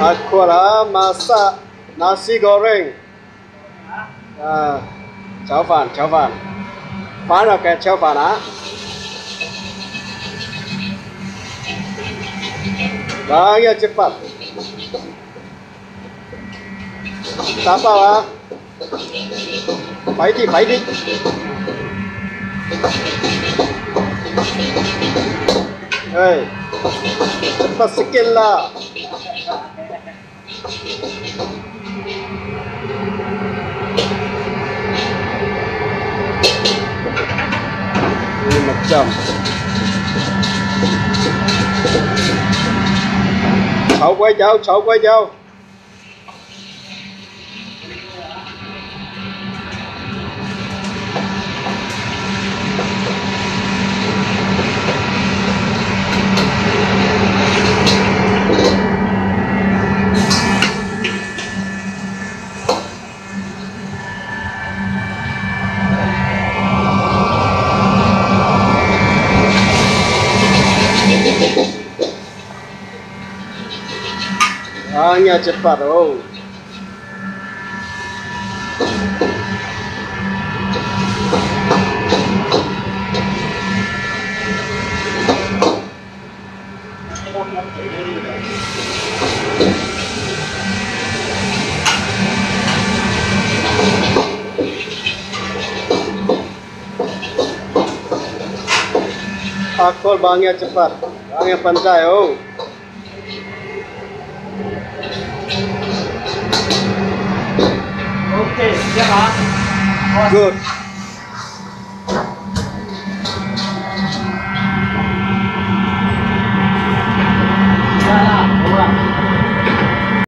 Aku lah masak nasi goreng. À, cháo phản, cháo phản. Phán là cái cháo á. Cepat. Apa lah. Baik di, baik di. Hei, cepat sikit. một trăm sáu quay cháu sáu quay cháu Hanya cepat oh. Akol bangnya cepat, bangnya pandai oh. Ok, siap ah. Good.